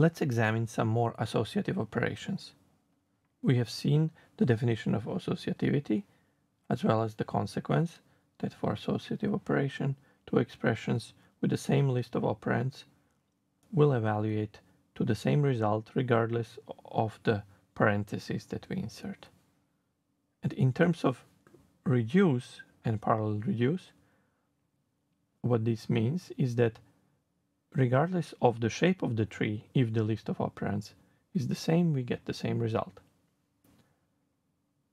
let's examine some more associative operations. We have seen the definition of associativity, as well as the consequence that for associative operation, two expressions with the same list of operands will evaluate to the same result regardless of the parentheses that we insert. And in terms of reduce and parallel reduce, what this means is that regardless of the shape of the tree, if the list of operands is the same, we get the same result.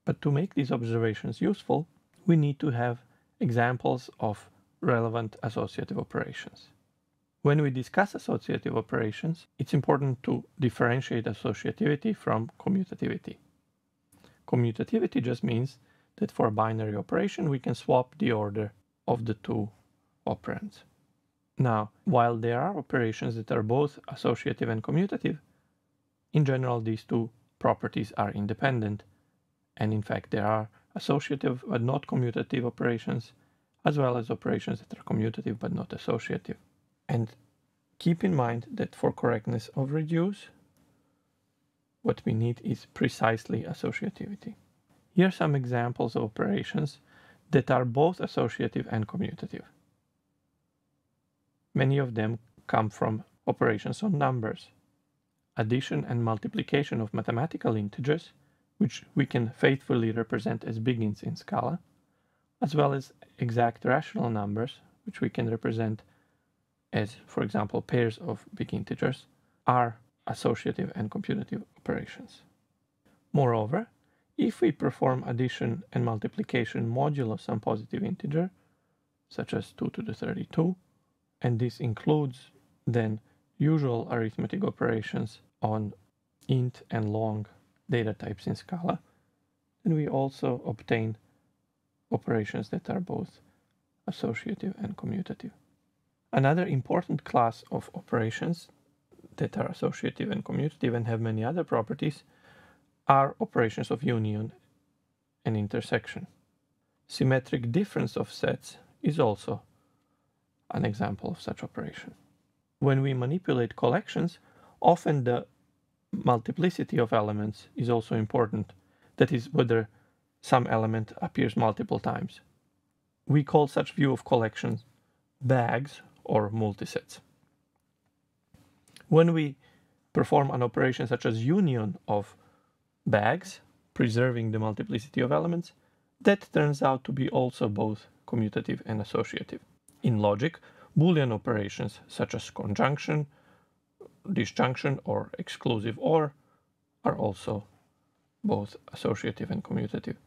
But to make these observations useful, we need to have examples of relevant associative operations. When we discuss associative operations, it's important to differentiate associativity from commutativity. Commutativity just means that for a binary operation, we can swap the order of the two operands. Now, while there are operations that are both associative and commutative, in general, these two properties are independent and in fact, there are associative but not commutative operations, as well as operations that are commutative but not associative. And keep in mind that for correctness of reduce, what we need is precisely associativity. Here are some examples of operations that are both associative and commutative. Many of them come from operations on numbers. Addition and multiplication of mathematical integers which we can faithfully represent as BigInts in Scala, as well as exact rational numbers, which we can represent as, for example, pairs of big integers, are associative and commutative operations. Moreover, if we perform addition and multiplication modulo some positive integer, such as 2 to the 32, and this includes then usual arithmetic operations on int and long data types in Scala. And we also obtain operations that are both associative and commutative. Another important class of operations that are associative and commutative and have many other properties are operations of union and intersection. Symmetric difference of sets is also an example of such operation. When we manipulate collections, often the multiplicity of elements is also important. That is, whether some element appears multiple times. We call such view of collections bags or multisets. When we perform an operation such as union of bags, preserving the multiplicity of elements, that turns out to be also both commutative and associative. In logic, Boolean operations such as conjunction, disjunction or exclusive or are also both associative and commutative.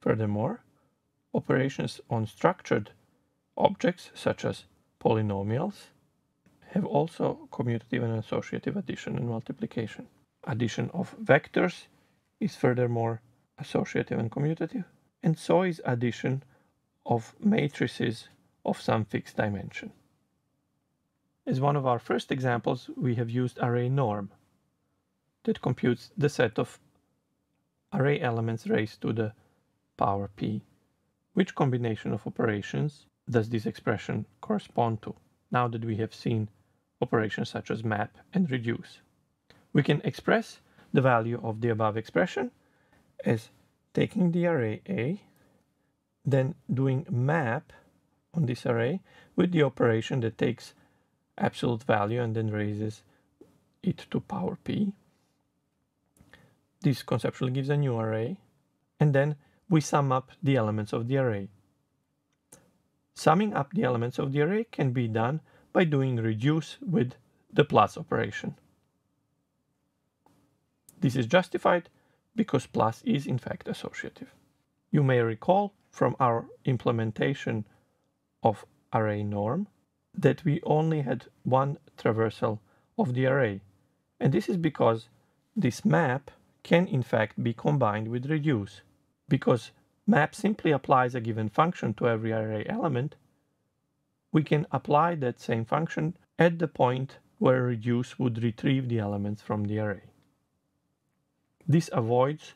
Furthermore, operations on structured objects such as polynomials have also commutative and associative addition and multiplication. Addition of vectors is furthermore associative and commutative, and so is addition of matrices of some fixed dimension. As one of our first examples, we have used array norm that computes the set of array elements raised to the power p. Which combination of operations does this expression correspond to, now that we have seen operations such as map and reduce? We can express the value of the above expression as taking the array A, then doing map on this array with the operation that takes absolute value and then raises it to power p. This conceptually gives a new array, and then we sum up the elements of the array. Summing up the elements of the array can be done by doing reduce with the plus operation. This is justified because plus is in fact associative. You may recall from our implementation of array norm that we only had one traversal of the array. And this is because this map can in fact be combined with reduce. Because map simply applies a given function to every array element, we can apply that same function at the point where reduce would retrieve the elements from the array. This avoids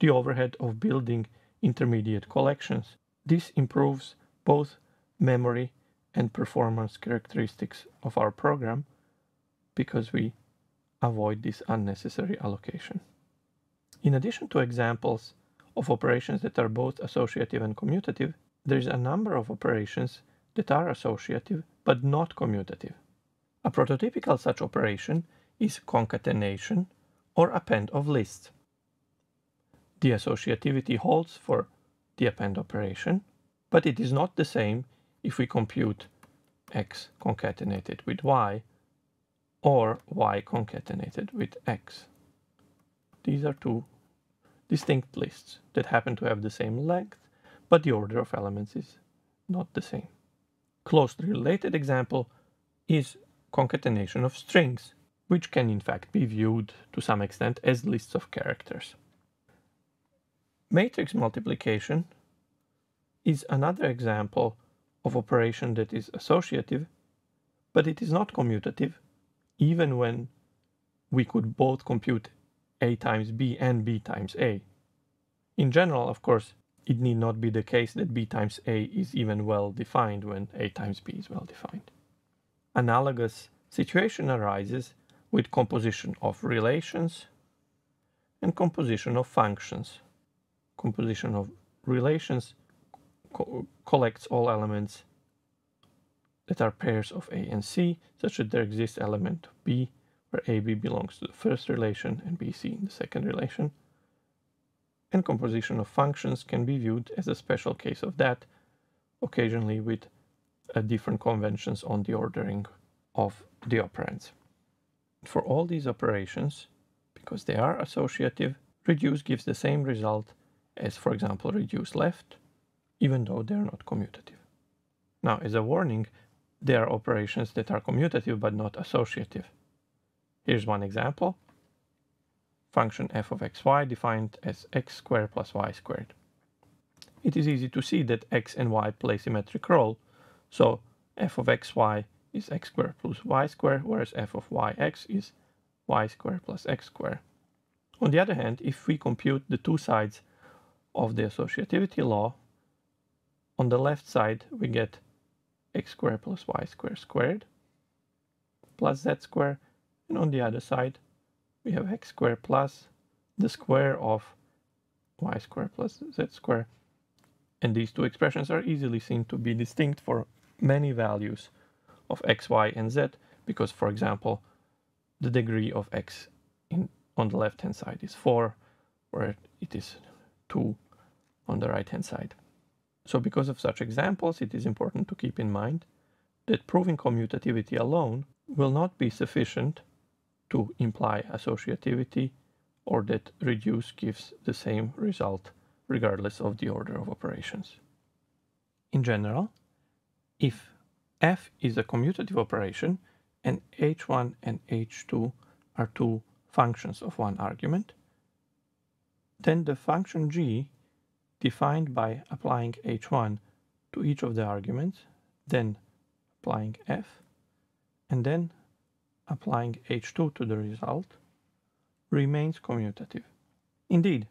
the overhead of building intermediate collections. This improves both memory and performance characteristics of our program because we avoid this unnecessary allocation. In addition to examples of operations that are both associative and commutative, there is a number of operations that are associative but not commutative. A prototypical such operation is concatenation or append of lists. The associativity holds for the append operation, but it is not the same if we compute x concatenated with y or y concatenated with x. These are two distinct lists that happen to have the same length, but the order of elements is not the same. Closely related example is concatenation of strings, which can in fact be viewed to some extent as lists of characters. Matrix multiplication is another example of operation that is associative, but it is not commutative, even when we could both compute a times b and b times a. In general, of course, it need not be the case that b times a is even well defined when a times b is well defined. Analogous situation arises with composition of relations and composition of functions. Composition of relations co collects all elements that are pairs of A and C, such that there exists element B where AB belongs to the first relation and BC in the second relation and composition of functions can be viewed as a special case of that, occasionally with uh, different conventions on the ordering of the operands. For all these operations, because they are associative, reduce gives the same result as, for example, reduce left, even though they're not commutative. Now, as a warning, there are operations that are commutative but not associative. Here's one example function f of xy defined as x squared plus y squared. It is easy to see that x and y play symmetric role, so f of xy is x squared plus y squared, whereas f of yx is y squared plus x squared. On the other hand, if we compute the two sides of the associativity law, on the left side we get x squared plus y squared squared plus z squared, and on the other side we have x squared plus the square of y squared plus z squared. And these two expressions are easily seen to be distinct for many values of x, y, and z, because, for example, the degree of x in, on the left-hand side is 4, where it is 2 on the right-hand side. So because of such examples, it is important to keep in mind that proving commutativity alone will not be sufficient to imply associativity or that reduce gives the same result regardless of the order of operations. In general, if f is a commutative operation and h1 and h2 are two functions of one argument, then the function g defined by applying h1 to each of the arguments, then applying f, and then applying h2 to the result remains commutative. Indeed,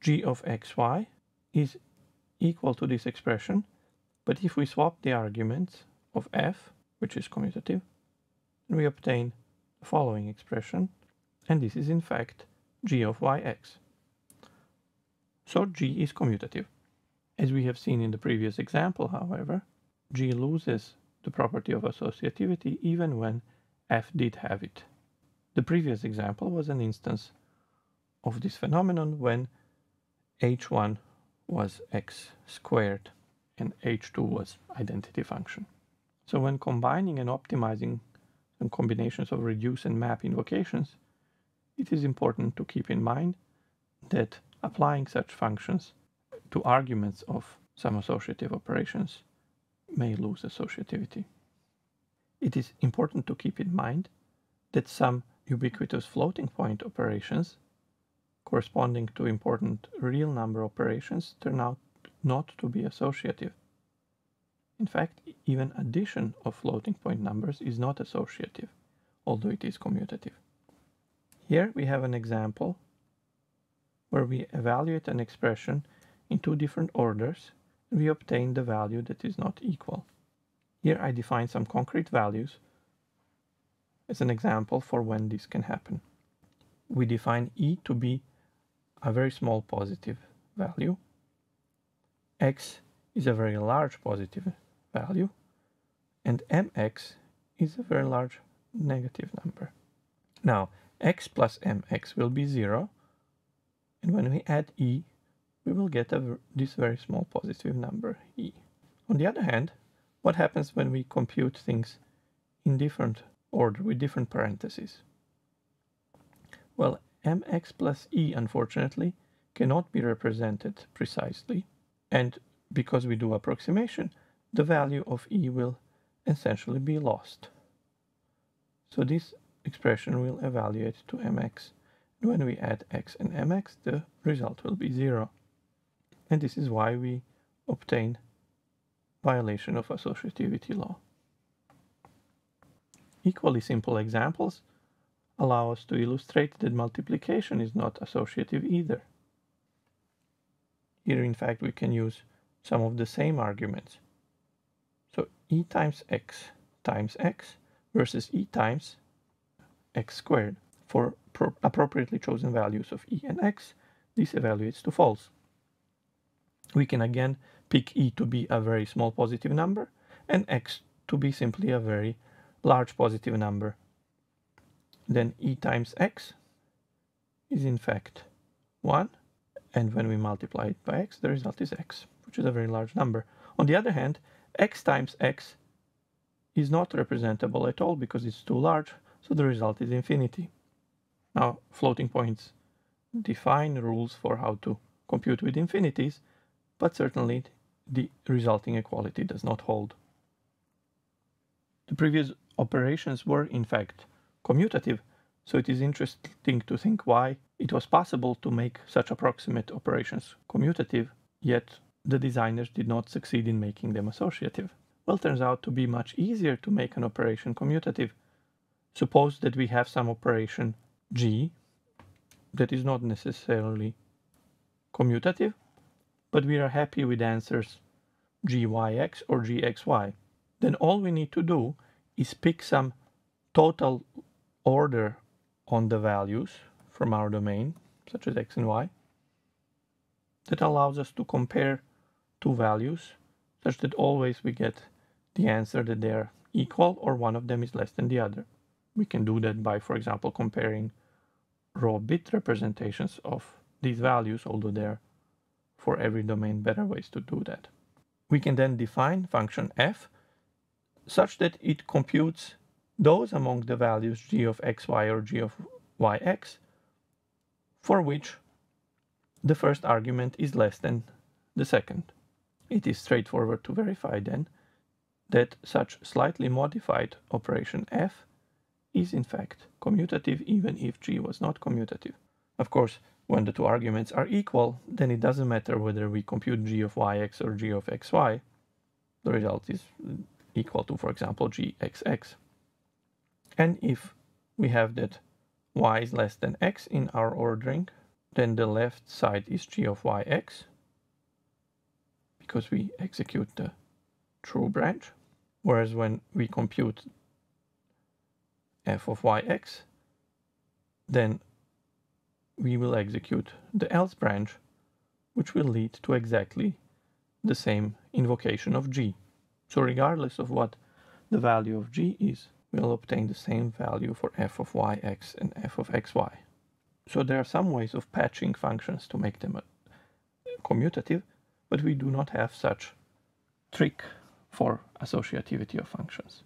g of xy is equal to this expression, but if we swap the arguments of f, which is commutative, we obtain the following expression, and this is in fact g of yx. So g is commutative. As we have seen in the previous example, however, g loses the property of associativity even when f did have it. The previous example was an instance of this phenomenon when h1 was x squared and h2 was identity function. So when combining and optimizing some combinations of reduce and map invocations, it is important to keep in mind that applying such functions to arguments of some associative operations may lose associativity. It is important to keep in mind that some ubiquitous floating point operations corresponding to important real number operations turn out not to be associative. In fact, even addition of floating point numbers is not associative, although it is commutative. Here we have an example where we evaluate an expression in two different orders and we obtain the value that is not equal. Here I define some concrete values as an example for when this can happen. We define e to be a very small positive value. x is a very large positive value. And mx is a very large negative number. Now, x plus mx will be 0. And when we add e, we will get a, this very small positive number, e. On the other hand, what happens when we compute things in different order with different parentheses? Well, mx plus e, unfortunately, cannot be represented precisely. And because we do approximation, the value of e will essentially be lost. So this expression will evaluate to mx. When we add x and mx, the result will be 0. And this is why we obtain violation of associativity law. Equally simple examples allow us to illustrate that multiplication is not associative either. Here, in fact, we can use some of the same arguments. So e times x times x versus e times x squared. For appropriately chosen values of e and x, this evaluates to false. We can again pick e to be a very small positive number and x to be simply a very large positive number. Then e times x is in fact 1 and when we multiply it by x the result is x which is a very large number. On the other hand x times x is not representable at all because it's too large so the result is infinity. Now floating points define rules for how to compute with infinities but certainly the resulting equality does not hold. The previous operations were in fact commutative, so it is interesting to think why it was possible to make such approximate operations commutative, yet the designers did not succeed in making them associative. Well, it turns out to be much easier to make an operation commutative. Suppose that we have some operation g that is not necessarily commutative, but we are happy with answers gyx or gxy. Then all we need to do is pick some total order on the values from our domain, such as x and y, that allows us to compare two values such that always we get the answer that they are equal or one of them is less than the other. We can do that by, for example, comparing raw bit representations of these values, although there are for every domain better ways to do that. We can then define function f such that it computes those among the values g of xy or g of yx for which the first argument is less than the second. It is straightforward to verify then that such slightly modified operation f is in fact commutative even if g was not commutative. Of course, when the two arguments are equal, then it doesn't matter whether we compute g of yx or g of xy. The result is equal to, for example, gxx. And if we have that y is less than x in our ordering, then the left side is g of yx, because we execute the true branch. Whereas when we compute f of yx, then we will execute the else branch, which will lead to exactly the same invocation of g. So regardless of what the value of g is, we'll obtain the same value for f of yx and f of xy. So there are some ways of patching functions to make them uh, commutative, but we do not have such trick for associativity of functions.